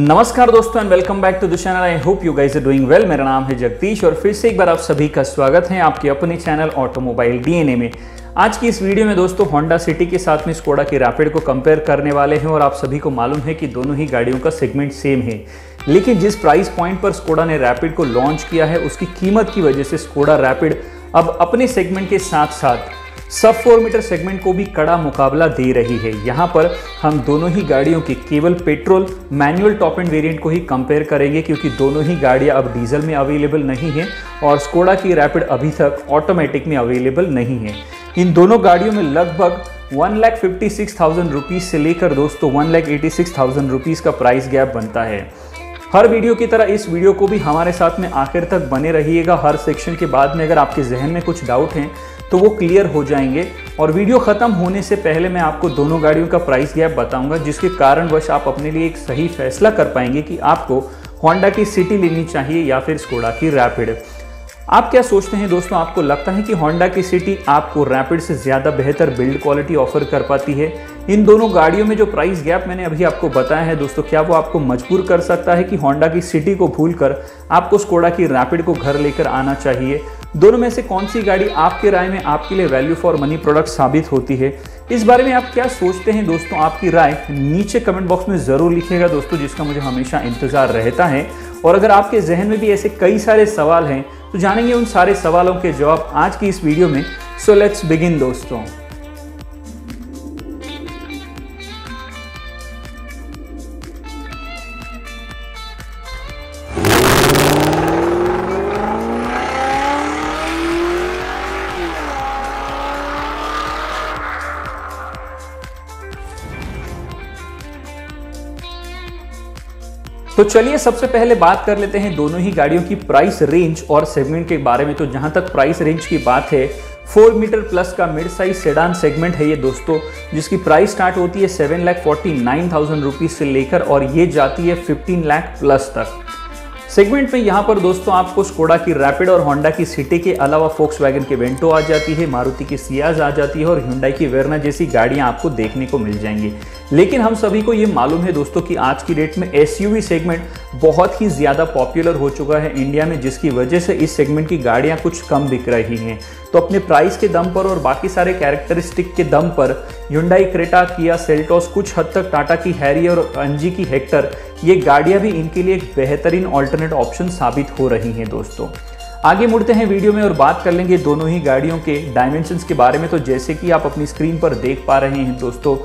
नमस्कार दोस्तों and welcome back to the channel I hope you guys are doing well मेरा नाम है जगदीश और फिर से एक बार आप सभी का स्वागत है आपके अपने चैनल ऑटोमोबाइल डीएनए में। आज की इस वीडियो में दोस्तों होंडा सिटी के साथ में स्कोडा के रैपिड को कंपेयर करने वाले हैं और आप सभी को मालूम है कि दोनों ही गाड़ियों का सेगमेंट सेम है। लेकिन जिस प्राइस पॉइंट पर स्कोडा ने रैपिड को लॉन्च किया है, उसकी कीमत की वजह से स्कोडा रैपिड अब अपने सेगमेंट के साथ साथ सब फोर मीटर सेगमेंट को भी कड़ा मुकाबला दे रही है। यहाँ पर हम दोनों ही गाड़ियों की केवल petrol manual top end variant को ही कंपेयर करेंगे क्योंकि दोनों ही गाड़ियाँ अब डीजल में अवेलेबल नहीं है और स्कोडा की रैपिड अभी तक ऑटोमेटिक में अवेलेबल नहीं है। इन दोनों गाड़ियों में लगभग one lakh fifty six thousand rupees से लेकर दोस्तों one lakh eighty six thousand rupees का प्राइस गैप बनता है। हर वीडियो की तरह इस वीडियो को भी हमारे साथ में आखिर तक बने रहिएगा। हर सेक्शन के बाद में अगर आपके जहन में कुछ डाउट हैं तो वो क्लियर हो जाएँगे। और वीडियो ख़त्म होने से पहले मैं आपको दोनों गाड़ियों का प्राइस गैप बताऊँगा, जिसके कारणवश आप अपने लिए एक सही फैसला कर पाएँगे कि आपको होंडा की सिटी लेनी चाहिए या फिर स्कोडा की रैपिड आप क्या सोचते हैं दोस्तों? आपको लगता है कि होंडा की सिटी आपको रैपिड से ज़्यादा बेहतर बिल्ड क्वालिटी ऑफ़र कर पाती है? इन दोनों गाड़ियों में जो प्राइस गैप मैंने अभी आपको बताया है दोस्तों, क्या वो आपको मजबूर कर सकता है कि होंडा की सिटी को भूलकर आपको स्कोडा की रैपिड को घर लेकर आना चाहिए? दोनों में से कौन सी गाड़ी आपके राय में आपके लिए वैल्यू फॉर मनी प्रोडक्ट साबित होती है? इस बारे में आप क्या सोचते हैं दोस्तों? आपकी राय नीचे कमेंट बॉक्स में ज़रूर लिखेगा दोस्तों, जिसका मुझे हमेशा इंतज़ार रहता है। और अगर आपके जहन में भी ऐसे कई सारे सवाल हैं तो जानेंगे उन सारे सवालों के जवाब आज की इस वीडियो में। सो लेट्स बिगिन दोस्तों। तो चलिए सबसे पहले बात कर लेते हैं दोनों ही गाड़ियों की प्राइस रेंज और सेगमेंट के बारे में। तो जहाँ तक प्राइस रेंज की बात है फोर मीटर प्लस का मिड साइज़ सेडान सेगमेंट है ये दोस्तों, जिसकी प्राइस स्टार्ट होती है seven lakh forty nine thousand rupees से लेकर और ये जाती है फिफ्टीन लैख प्लस तक। सेगमेंट में यहाँ पर दोस्तों आपको स्कोडा की रैपिड और होंडा की सिटी के अलावा फोक्स वैगन के वेंटो आ जाती है मारुति की सियाज आ जाती है और हिंडाई की वेरना जैसी गाड़ियाँ आपको देखने को मिल जाएँगी। लेकिन हम सभी को ये मालूम है दोस्तों कि आज की डेट में एसयूवी सेगमेंट बहुत ही ज़्यादा पॉपुलर हो चुका है इंडिया में, जिसकी वजह से इस सेगमेंट की गाड़ियाँ कुछ कम बिक रही हैं। तो अपने प्राइस के दम पर और बाकी सारे कैरेक्टरिस्टिक के दम पर युंडाई क्रेटा किया सेल्टोस कुछ हद तक टाटा की हैरी और अंजी की हेक्टर ये गाड़ियाँ भी इनके लिए एक बेहतरीन ऑल्टरनेट ऑप्शन साबित हो रही हैं दोस्तों। आगे मुड़ते हैं वीडियो में और बात कर लेंगे दोनों ही गाड़ियों के डायमेंशंस के बारे में। तो जैसे कि आप अपनी स्क्रीन पर देख पा रहे हैं दोस्तों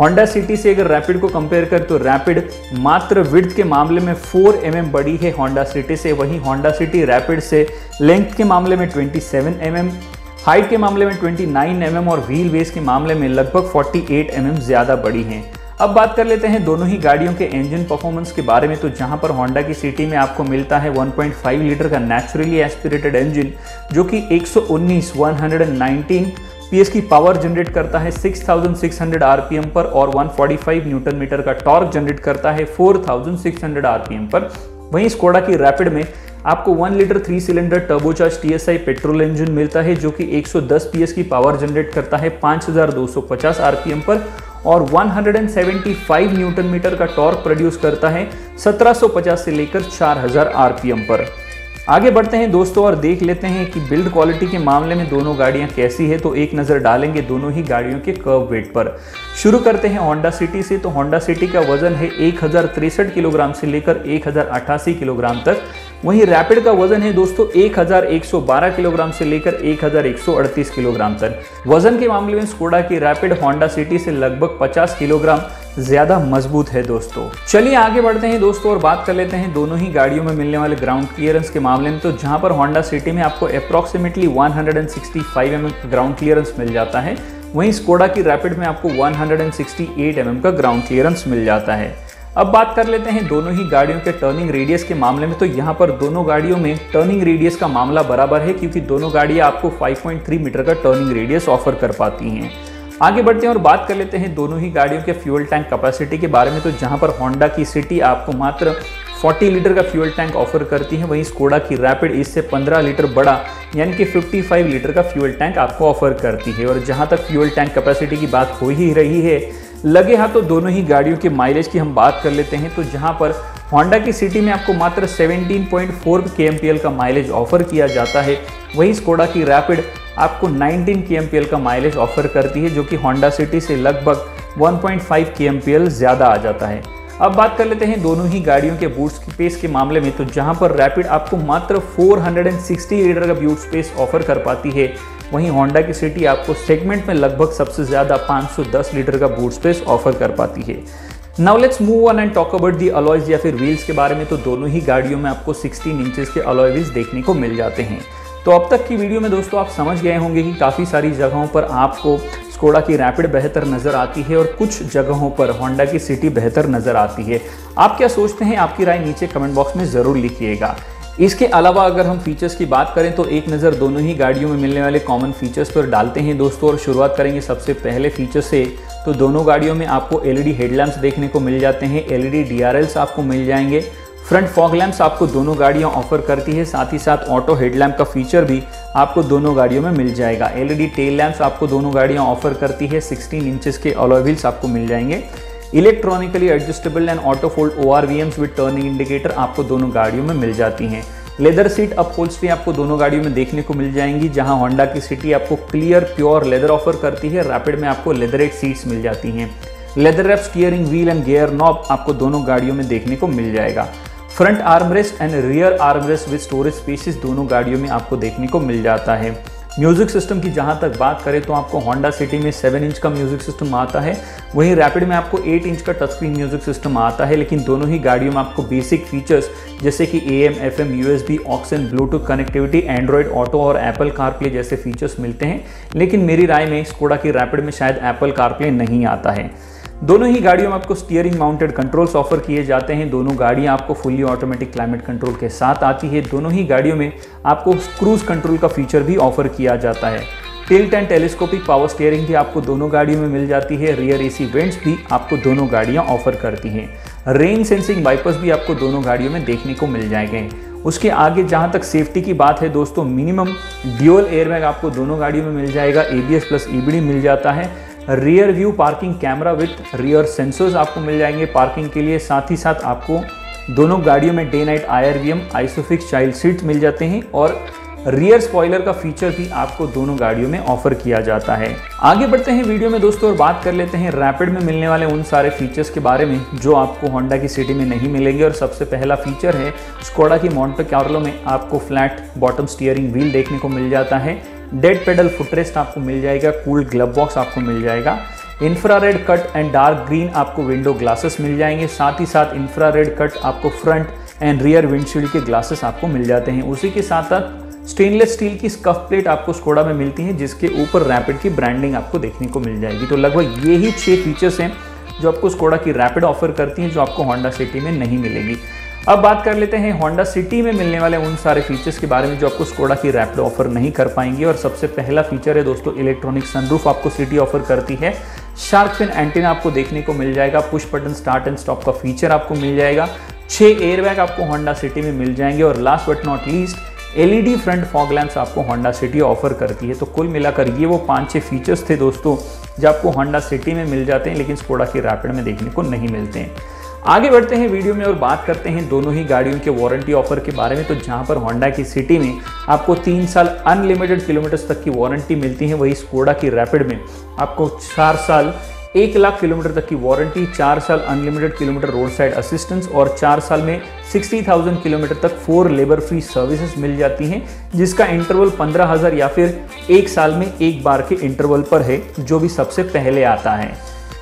होंडा सिटी से अगर रैपिड को कंपेयर कर तो रैपिड मात्र विड्थ के मामले में 4 एम mm बड़ी है होंडा सिटी से। वहीं होंडा सिटी रैपिड से लेंथ के मामले में 27 एम mm, हाइट के मामले में 29 एम mm और व्हील बेस के मामले में लगभग 48 एम mm ज़्यादा बड़ी हैं। अब बात कर लेते हैं दोनों ही गाड़ियों के इंजन परफॉर्मेंस के बारे में। तो जहाँ पर होंडा की सिटी में आपको मिलता है 1.5 लीटर का नेचुरली एस्पिरेटेड इंजन जो कि 119 119 पीएस की पावर जनरेट करता है 6600 आरपीएम पर और 145 न्यूटन मीटर का टॉर्क जनरेट करता है 4600 आरपीएम पर। वहीं स्कोडा की रैपिड में आपको one litre three cylinder turbocharge TSI petrol engine मिलता है, जो कि 110 पीएस की पावर जनरेट करता है 5250 आरपीएम पर, और 175 न्यूटन मीटर का टॉर्क प्रोड्यूस करता है 1750 से लेकर 4000 आरपीएम पर। आगे बढ़ते हैं दोस्तों और देख लेते हैं कि बिल्ड क्वालिटी के मामले में दोनों गाड़ियाँ कैसी है तो एक नज़र डालेंगे दोनों ही गाड़ियों के कर्व वेट पर। शुरू करते हैं होंडा सिटी से तो होंडा सिटी का वज़न है एक किलोग्राम से लेकर एक हज़ार अठासी किलोग्राम तक। वहीं रैपिड का वज़न है दोस्तों 1112 किलोग्राम से लेकर 1138 किलोग्राम तक। वज़न के मामले में स्कोडा की रैपिड होंडा सिटी से लगभग 50 किलोग्राम ज़्यादा मज़बूत है दोस्तों। चलिए आगे बढ़ते हैं दोस्तों और बात कर लेते हैं दोनों ही गाड़ियों में मिलने वाले ग्राउंड क्लियरेंस के मामले में। तो जहाँ पर होंडा सिटी में आपको अप्रॉक्सीमेटली 165 एम ग्राउंड क्लियरेंस मिल जाता है, वहीं स्कोडा की रैपिड में आपको 168 एम का ग्राउंड क्लियरेंस मिल जाता है। अब बात कर लेते हैं दोनों ही गाड़ियों के टर्निंग रेडियस के मामले में। तो यहाँ पर दोनों गाड़ियों में टर्निंग रेडियस का मामला बराबर है, क्योंकि दोनों गाड़ियाँ आपको 5.3 मीटर का टर्निंग रेडियस ऑफ़र कर पाती हैं। आगे बढ़ते हैं और बात कर लेते हैं दोनों ही गाड़ियों के फ्यूल टैंक कैपेसिटी के बारे में। तो जहाँ पर होंडा की सिटी आपको मात्र 40 लीटर का फ्यूल टैंक ऑफ़र करती है, वहीं स्कोडा की रैपिड इससे 15 लीटर बड़ा, यानी कि 55 लीटर का फ्यूल टैंक आपको ऑफ़र करती है। और जहाँ तक फ्यूल टैंक कैपेसिटी की बात हो ही रही है लगे हाथों तो दोनों ही गाड़ियों के माइलेज की हम बात कर लेते हैं। तो जहाँ पर होंडा की सिटी में आपको मात्र 17.4 के का माइलेज ऑफ़र किया जाता है, वहीं स्कोडा की रैपिड आपको 19 के का माइलेज ऑफ़र करती है, जो कि होंडा सिटी से लगभग 1.5 के ज़्यादा आ जाता है। अब बात कर लेते हैं दोनों ही गाड़ियों के बूट स्पेस के मामले में। तो जहाँ पर रैपिड आपको मात्र 460 लीटर का बूट स्पेस ऑफ़र कर पाती है वहीं होंडा की सिटी आपको सेगमेंट में लगभग सबसे ज़्यादा 510 लीटर का बूट स्पेस ऑफ़र कर पाती है। Now let's move on and talk about the alloys या फिर व्हील्स के बारे में। तो दोनों ही गाड़ियों में आपको 16 इंचेस के अलॉय व्हील्स देखने को मिल जाते हैं। तो अब तक की वीडियो में दोस्तों आप समझ गए होंगे कि काफ़ी सारी जगहों पर आपको स्कोडा की रैपिड बेहतर नज़र आती है और कुछ जगहों पर होंडा की सिटी बेहतर नज़र आती है। आप क्या सोचते हैं? आपकी राय नीचे कमेंट बॉक्स में ज़रूर लिखिएगा। इसके अलावा अगर हम फीचर्स की बात करें तो एक नज़र दोनों ही गाड़ियों में मिलने वाले कॉमन फीचर्स पर डालते हैं दोस्तों और शुरुआत करेंगे सबसे पहले फीचर से तो दोनों गाड़ियों में आपको एलईडी हेडलैम्प्स देखने को मिल जाते हैं। एलईडी डीआरएल्स आपको मिल जाएँगे। फ्रंट फॉग लैंप्स आपको दोनों गाड़ियाँ ऑफ़र करती है। साथ ही साथ ऑटो हेडलैम्प का फीचर भी आपको दोनों गाड़ियों में मिल जाएगा। एलईडी टेल लैम्प्स आपको दोनों गाड़ियाँ ऑफ़र करती है। 16 इंचेस के अलॉय व्हील्स आपको मिल जाएँगे। Electronically adjustable and auto fold O R V Ms with turning indicator आपको दोनों गाड़ियों में मिल जाती हैं। लेदर सीट अपहोल्स्ट्री आपको दोनों गाड़ियों में देखने को मिल जाएँगी, जहाँ होंडा की सिटी आपको क्लियर प्योर लेदर ऑफ़र करती है रैपिड में आपको लेदरेट सीट्स मिल जाती हैं। Leather wrap steering wheel and gear knob आपको दोनों गाड़ियों में देखने को मिल जाएगा। Front armrest and rear armrest with storage spaces दोनों गाड़ियों में आपको देखने को मिल जाता है। म्यूज़िक सिस्टम की जहाँ तक बात करें तो आपको होंडा सिटी में 7 इंच का म्यूज़िक सिस्टम आता है। वहीं रैपिड में आपको 8 इंच का टच स्क्रीन म्यूज़िक सिस्टम आता है, लेकिन दोनों ही गाड़ियों में आपको बेसिक फीचर्स जैसे कि A M F M U S B aux in Bluetooth connectivity Android Auto और एप्पल कारप्ले जैसे फीचर्स मिलते हैं। लेकिन मेरी राय में स्कोडा की रैपिड में शायद एप्पल कारप्ले नहीं आता है। दोनों ही गाड़ियों में आपको स्टीयरिंग माउंटेड कंट्रोल्स ऑफ़र किए जाते हैं। दोनों गाड़ियाँ आपको फुल्ली ऑटोमेटिक क्लाइमेट कंट्रोल के साथ आती है। दोनों ही गाड़ियों में आपको क्रूज कंट्रोल का फीचर भी ऑफ़र किया जाता है। Tilt and telescopic power steering भी आपको दोनों गाड़ियों में मिल जाती है। रियर एसी वेंट्स भी आपको दोनों गाड़ियाँ ऑफ़र करती हैं। रेन सेंसिंग वाइपर्स भी आपको दोनों गाड़ियों में देखने को मिल जाएँगे। उसके आगे जहाँ तक सेफ्टी की बात है दोस्तों मिनिमम ड्यूअल एयरबैग आपको दोनों गाड़ियों में मिल जाएगा। एबीएस प्लस ईबीडी मिल जाता है। Rear view parking camera with rear sensors आपको मिल जाएँगे पार्किंग के लिए। साथ ही साथ आपको दोनों गाड़ियों में day night I R V M isofix child seat मिल जाते हैं और रियर स्पॉइलर का फीचर भी आपको दोनों गाड़ियों में ऑफ़र किया जाता है। आगे बढ़ते हैं वीडियो में दोस्तों और बात कर लेते हैं रैपिड में मिलने वाले उन सारे फीचर्स के बारे में जो आपको होंडा की सिटी में नहीं मिलेंगे। और सबसे पहला फीचर है स्कोडा की मॉन्टे कार्लो में आपको फ्लैट बॉटम स्टीयरिंग व्हील देखने को मिल जाता है। डेड पेडल फुटरेस्ट आपको मिल जाएगा, कूल ग्लव बॉक्स आपको मिल जाएगा infrared cut and dark green आपको विंडो ग्लासेस मिल जाएँगे, साथ ही साथ इंफ्रारेड कट आपको फ्रंट एंड रियर विंडशील्ड के ग्लासेस आपको मिल जाते हैं। उसी के साथ साथ स्टेनलेस स्टील की स्कफ प्लेट आपको स्कोडा में मिलती है, जिसके ऊपर रैपिड की ब्रांडिंग आपको देखने को मिल जाएगी। तो लगभग ये ही छः फीचर्स हैं जो आपको स्कोडा की रैपिड ऑफ़र करती हैं, जो आपको होंडा सिटी में नहीं मिलेगी। अब बात कर लेते हैं होंडा सिटी में मिलने वाले उन सारे फीचर्स के बारे में जो आपको स्कोडा की रैपिड ऑफ़र नहीं कर पाएँगे। और सबसे पहला फीचर है दोस्तों इलेक्ट्रॉनिक सनरूफ आपको सिटी ऑफ़र करती है। शार्क फिन एंटीना आपको देखने को मिल जाएगा। Push button start and stop का फीचर आपको मिल जाएगा। छह एयरबैग आपको होंडा सिटी में मिल जाएँगे। और last but not least LED front fog lamps आपको होंडा सिटी ऑफ़र करती है। तो कुल मिलाकर ये वो पाँच छह फीचर्स थे दोस्तों, जो आपको होंडा सिटी में मिल जाते हैं, लेकिन स्कोडा की रैपिड में देखने को नहीं मिलते हैं। आगे बढ़ते हैं वीडियो में और बात करते हैं दोनों ही गाड़ियों के वारंटी ऑफ़र के बारे में। तो जहाँ पर होंडा की सिटी में आपको तीन साल अनलिमिटेड किलोमीटर्स तक की वारंटी मिलती है वही स्कोडा की रैपिड में। आपको चार साल एक लाख किलोमीटर तक की वारंटी चार साल unlimited kilometre road side assistance और चार साल में 60,000 किलोमीटर तक फोर लेबर फ्री सर्विसेज़ मिल जाती हैं जिसका इंटरवल 15,000 या फिर एक साल में एक बार के इंटरवल पर है जो भी सबसे पहले आता है।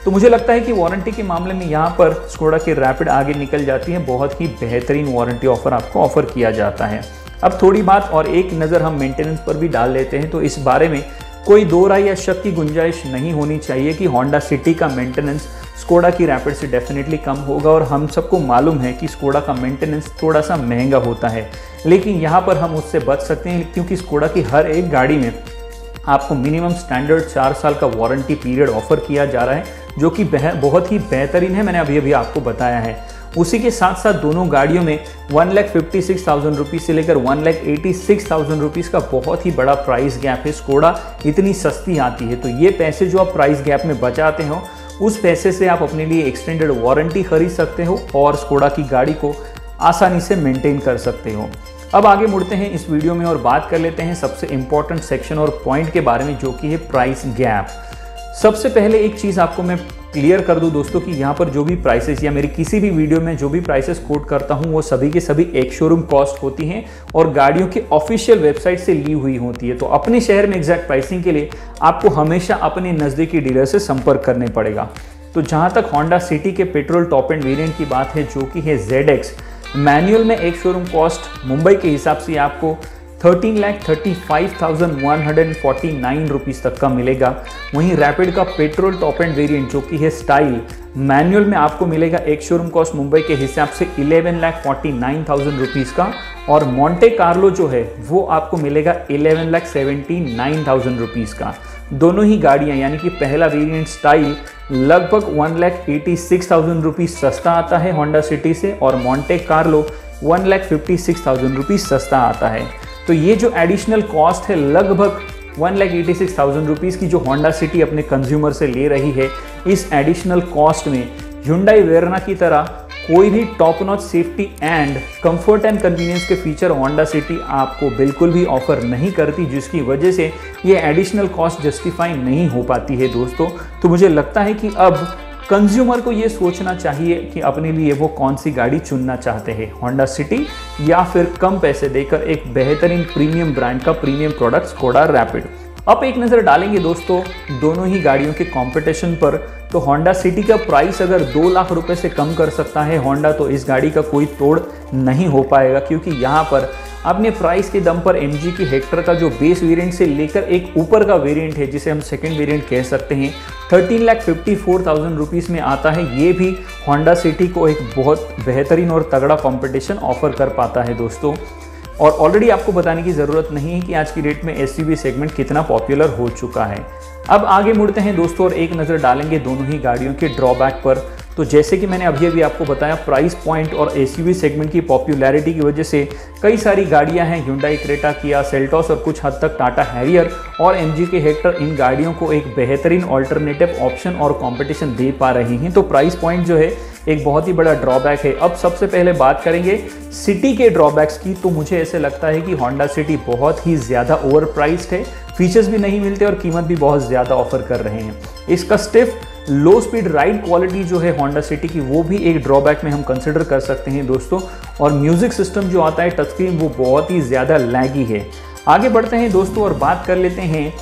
तो मुझे लगता है कि वारंटी के मामले में यहाँ पर स्कोडा की रैपिड आगे निकल जाती है, बहुत ही बेहतरीन वारंटी ऑफ़र आपको ऑफ़र किया जाता है। अब थोड़ी बात और एक नज़र हम मेंटेनेंस पर भी डाल लेते हैं तो इस बारे में कोई दो राय या शक की गुंजाइश नहीं होनी चाहिए कि होंडा सिटी का मेंटेनेंस स्कोडा की रैपिड से डेफिनेटली कम होगा और हम सबको मालूम है कि स्कोडा का मेंटेनेंस थोड़ा सा महँगा होता है। लेकिन यहाँ पर हम उससे बच सकते हैं क्योंकि स्कोडा की हर एक गाड़ी में आपको मिनिमम स्टैंडर्ड चार साल का वारंटी पीरियड ऑफ़र किया जा रहा है। जो कि बहुत ही बेहतरीन है, मैंने अभी अभी आपको बताया है। उसी के साथ साथ दोनों गाड़ियों में one lakh fifty six thousand rupees से लेकर one lakh eighty six thousand rupees का बहुत ही बड़ा प्राइस गैप है। स्कोडा इतनी सस्ती आती है। तो ये पैसे जो आप प्राइस गैप में बचाते हो, उस पैसे से आप अपने लिए एक्सटेंडेड वारंटी खरीद सकते हो और स्कोडा की गाड़ी को आसानी से मेंटेन कर सकते हो। अब आगे मुड़ते हैं, इस वीडियो में और बात कर लेते हैं सबसे इंपॉर्टेंट सेक्शन और पॉइंट के बारे में, जो कि है प्राइस गैप सबसे पहले एक चीज़ आपको मैं क्लियर कर दूँ दोस्तों कि यहाँ पर जो भी प्राइसेस या मेरी किसी भी वीडियो में जो भी प्राइसेस कोट करता हूँ, वो सभी के सभी एक शोरूम कॉस्ट होती हैं और गाड़ियों के ऑफिशियल वेबसाइट से ली हुई होती है। तो अपने शहर में एग्जैक्ट प्राइसिंग के लिए आपको हमेशा अपने नज़दीकी डीलर से संपर्क करने पड़ेगा। तो जहाँ तक होंडा सिटी के पेट्रोल टॉप एंड वेरियंट की बात है, जो कि है जेड मैनुअल में एक शोरूम कॉस्ट मुंबई के हिसाब से आपको thirteen lakh thirty five thousand one hundred and forty nine rupees तक का मिलेगा। वहीं रैपिड का पेट्रोल टॉप एंड वेरिएंट जो कि है स्टाइल मैनुअल में आपको मिलेगा एक शोरूम कॉस्ट मुंबई के हिसाब से eleven lakh forty nine thousand rupees का और मॉन्टे कार्लो जो है, वो आपको मिलेगा eleven lakh seventy nine thousand rupees का। दोनों ही गाड़ियाँ, यानी कि पहला वेरिएंट स्टाइल लगभग one lakh eighty six thousand rupees सस्ता आता है होंडा सिटी से और Monte Carlo one lakh fifty six thousand rupees सस्ता आता है। तो ये जो एडिशनल कॉस्ट है, लगभग one lakh eighty six thousand rupees की जो होंडा सिटी अपने कंज्यूमर से ले रही है, इस एडिशनल कॉस्ट में हुंडई वेरना की तरह कोई भी top notch safety and comfort and convenience के फीचर होंडा सिटी आपको बिल्कुल भी ऑफ़र नहीं करती, जिसकी वजह से ये एडिशनल कॉस्ट जस्टिफाई नहीं हो पाती है दोस्तों। तो मुझे लगता है कि अब कंज्यूमर को ये सोचना चाहिए कि अपने लिए वो कौन सी गाड़ी चुनना चाहते हैं? होंडा सिटी या फिर कम पैसे देकर एक बेहतरीन प्रीमियम ब्रांड का प्रीमियम प्रोडक्ट स्कोडा रैपिड अब एक नज़र डालेंगे दोस्तों, दोनों ही गाड़ियों के कंपटीशन पर। तो होंडा सिटी का प्राइस अगर दो लाख रुपए से कम कर सकता है होंडा तो इस गाड़ी का कोई तोड़ नहीं हो पाएगा, क्योंकि यहाँ पर अपने प्राइस के दम पर एम की हेक्टर का जो बेस वेरिएंट से लेकर एक ऊपर का वेरिएंट है, जिसे हम सेकंड वेरिएंट कह सकते हैं thirteen lakh fifty four thousand rupees में आता है। ये भी होंडा सिटी को एक बहुत बेहतरीन और तगड़ा कॉम्पिटिशन ऑफ़र कर पाता है दोस्तों। और ऑलरेडी आपको बताने की ज़रूरत नहीं है कि आज की डेट में एस सेगमेंट कितना पॉपुलर हो चुका है। अब आगे मुड़ते हैं दोस्तों और एक नज़र डालेंगे दोनों ही गाड़ियों के ड्रॉबैक पर। तो जैसे कि मैंने अभी अभी आपको बताया प्राइस पॉइंट और एस सेगमेंट की पॉपुलैरिटी की वजह से कई सारी गाड़ियाँ हैं ह्यूंडाई क्रेटा किया सेल्टॉस और कुछ हद तक टाटा हैरियर और एमजी के हेक्टर इन गाड़ियों को एक बेहतरीन ऑल्टरनेटिव ऑप्शन और कॉम्पिटिशन दे पा रही हैं। तो प्राइस पॉइंट जो है, एक बहुत ही बड़ा ड्रॉबैक है। अब सबसे पहले बात करेंगे सिटी के ड्रॉबैक्स की। तो मुझे ऐसे लगता है कि होंडा सिटी बहुत ही ज़्यादा ओवर है। फीचर्स भी नहीं मिलते और कीमत भी बहुत ज़्यादा ऑफ़र कर रहे हैं। इसका stiff low speed ride quality जो है होंडा सिटी की, वो भी एक ड्रॉबैक में हम कंसिडर कर सकते हैं दोस्तों। और म्यूज़िक सिस्टम जो आता है टच स्क्रीन वो बहुत ही ज़्यादा लैगी है। आगे बढ़ते हैं दोस्तों और बात कर लेते हैं,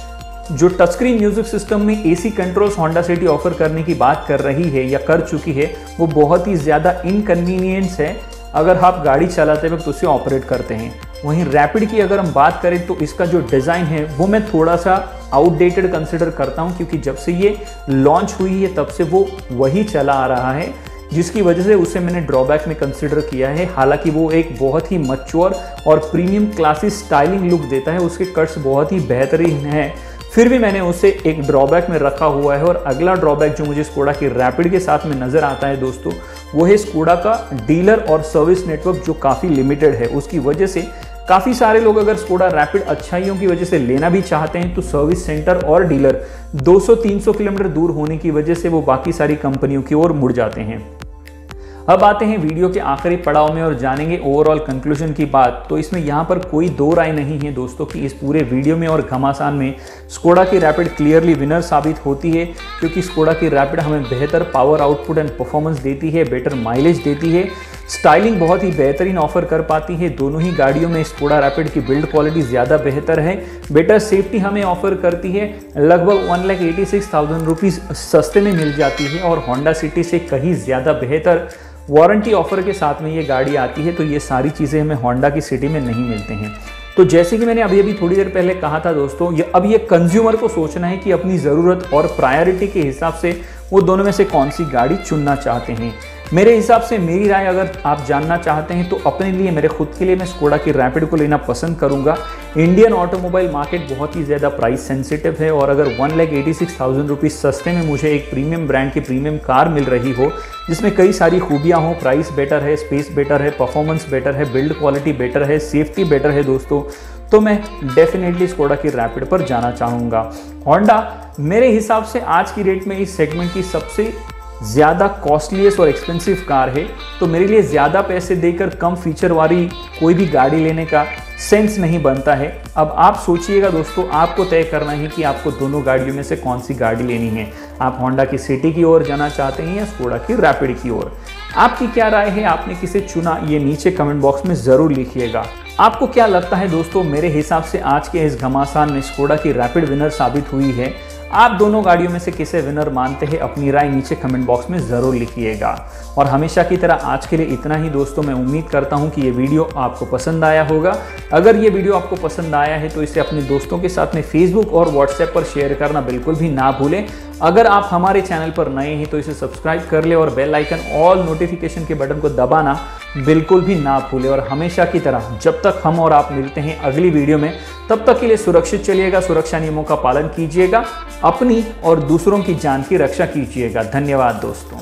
जो टच स्क्रीन म्यूज़िक सिस्टम में AC controls Honda City offer करने की बात कर रही है या कर चुकी है, वो बहुत ही ज़्यादा इनकन्वीनियंस है। अगर आप गाड़ी चलाते वक्त उसे ऑपरेट करते हैं, वहीं रैपिड की अगर हम बात करें तो इसका जो डिज़ाइन है, वो मैं थोड़ा सा आउटडेटेड कंसिडर करता हूँ, क्योंकि जब से ये लॉन्च हुई है, तब से वो वही चला आ रहा है, जिसकी वजह से उसे मैंने ड्रॉबैक में कंसिडर किया है। हालाँकि वो एक बहुत ही मच्योर और प्रीमियम क्लासिक स्टाइलिंग लुक देता है, उसके कट्स बहुत ही बेहतरीन है। फिर भी मैंने उसे एक ड्रॉबैक में रखा हुआ है, और अगला ड्रॉबैक जो मुझे स्कोडा की रैपिड के साथ में नज़र आता है दोस्तों, वो है स्कोडा का डीलर और सर्विस नेटवर्क जो काफ़ी लिमिटेड है, उसकी वजह से काफ़ी सारे लोग अगर स्कोडा रैपिड अच्छाइयों की वजह से लेना भी चाहते हैं तो सर्विस सेंटर और डीलर 200-300 किलोमीटर दूर होने की वजह से वो बाकी सारी कंपनियों की ओर मुड़ जाते हैं। अब आते हैं वीडियो के आखिरी पड़ाव में और जानेंगे ओवरऑल कंक्लूजन की बात। तो इसमें यहाँ पर कोई दो राय नहीं है दोस्तों कि इस पूरे वीडियो में और घमासान में स्कोडा की रैपिड क्लियरली विनर साबित होती है, क्योंकि स्कोडा की रैपिड हमें बेहतर पावर आउटपुट एंड परफॉर्मेंस देती है बेटर माइलेज देती है। स्टाइलिंग बहुत ही बेहतरीन ऑफ़र कर पाती है। दोनों ही गाड़ियों में स्कोडा रैपिड की बिल्ड क्वालिटी ज़्यादा बेहतर है। बेटर सेफ्टी हमें ऑफ़र करती है। लगभग one lakh eighty six thousand rupees सस्ते में मिल जाती है और होंडा सिटी से कहीं ज़्यादा बेहतर वारंटी ऑफ़र के साथ में ये गाड़ी आती है तो ये सारी चीज़ें हमें होंडा की सिटी में नहीं मिलते हैं। तो जैसे कि मैंने अभी अभी थोड़ी देर पहले कहा था दोस्तों, ये अब ये कंज्यूमर को सोचना है कि अपनी ज़रूरत और प्रायोरिटी के हिसाब से वो दोनों में से कौन सी गाड़ी चुनना चाहते हैं। मेरे हिसाब से मेरी राय अगर आप जानना चाहते हैं तो अपने लिए, मेरे खुद के लिए मैं स्कोडा की रैपिड को लेना पसंद करूँगा। इंडियन ऑटोमोबाइल मार्केट बहुत ही ज़्यादा प्राइस सेंसिटिव है और अगर one lakh eighty six thousand rupees सस्ते में मुझे एक प्रीमियम ब्रांड की प्रीमियम कार मिल रही हो, जिसमें कई सारी खूबियाँ हों प्राइस बेटर है स्पेस बेटर है परफॉर्मेंस बेटर है बिल्ड क्वालिटी बेटर है सेफ्टी बेटर है दोस्तों तो मैं डेफिनेटली स्कोडा की रैपिड पर जाना चाहूँगा। होंडा मेरे हिसाब से आज की रेट में इस सेगमेंट की सबसे ज़्यादा कॉस्टलीस्ट और एक्सपेंसिव कार है तो मेरे लिए ज़्यादा पैसे देकर कम फीचर वाली कोई भी गाड़ी लेने का सेंस नहीं बनता है। अब आप सोचिएगा दोस्तों, आपको तय करना है कि आपको दोनों गाड़ियों में से कौन सी गाड़ी लेनी है। आप होंडा की सिटी की ओर जाना चाहते हैं या स्कोडा की रैपिड की ओर? आपकी क्या राय है? आपने किसे चुना? ये नीचे कमेंट बॉक्स में ज़रूर लिखिएगा। आपको क्या लगता है दोस्तों? मेरे हिसाब से आज के इस घमासान में स्कोडा की रैपिड विनर साबित हुई है। आप दोनों गाड़ियों में से किसे विनर मानते हैं, अपनी राय नीचे कमेंट बॉक्स में ज़रूर लिखिएगा। और हमेशा की तरह आज के लिए इतना ही दोस्तों, मैं उम्मीद करता हूँ कि ये वीडियो आपको पसंद आया होगा। अगर ये वीडियो आपको पसंद आया है तो इसे अपने दोस्तों के साथ में फेसबुक और व्हाट्सएप पर शेयर करना बिल्कुल भी ना भूलें। अगर आप हमारे चैनल पर नए हैं तो इसे सब्सक्राइब कर ले और बेल आइकन ऑल नोटिफिकेशन के बटन को दबाना। बिल्कुल भी ना भूले। और हमेशा की तरह, जब तक हम और आप मिलते हैं अगली वीडियो में, तब तक के लिए सुरक्षित चलिएगा, सुरक्षा नियमों का पालन कीजिएगा, अपनी और दूसरों की जान की रक्षा कीजिएगा। धन्यवाद दोस्तों।